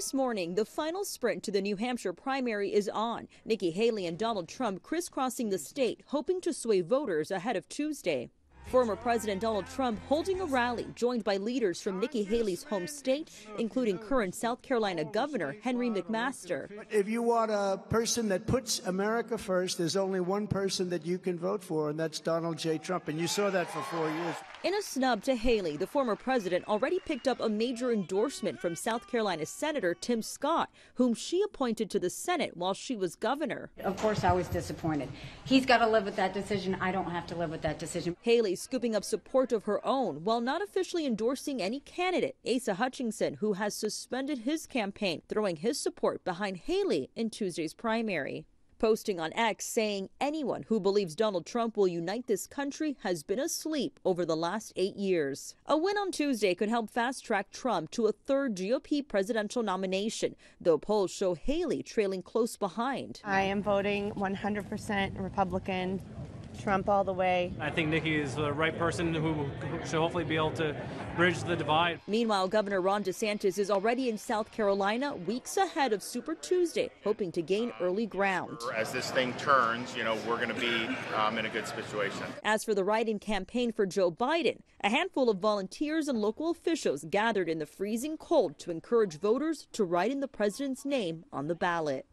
This morning, the final sprint to the New Hampshire primary is on. Nikki Haley and Donald Trump crisscrossing the state, hoping to sway voters ahead of Tuesday. Former President Donald Trump holding a rally joined by leaders from Nikki Haley's home state, including current South Carolina Governor Henry McMaster. If you want a person that puts America first, there's only one person that you can vote for, and that's Donald J. Trump. And you saw that for four years. In a snub to Haley, the former president already picked up a major endorsement from South Carolina Senator Tim Scott, whom she appointed to the Senate while she was governor. Of course, I was disappointed. He's got to live with that decision. I don't have to live with that decision. Haley scooping up support of her own while not officially endorsing any candidate. Asa Hutchinson, who has suspended his campaign, throwing his support behind Haley in Tuesday's primary posting on X saying anyone who believes Donald Trump will unite this country has been asleep over the last eight years. A win on Tuesday could help fast track Trump to a third GOP presidential nomination, though polls show Haley trailing close behind. I am voting 100% Republican. Trump all the way. I think Nikki is the right person who should hopefully be able to bridge the divide. Meanwhile, Governor Ron DeSantis is already in South Carolina, weeks ahead of Super Tuesday, hoping to gain early ground. As this thing turns, you know, we're going to be um, in a good situation. As for the write-in campaign for Joe Biden, a handful of volunteers and local officials gathered in the freezing cold to encourage voters to write in the president's name on the ballot.